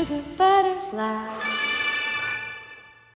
sugar butterfly.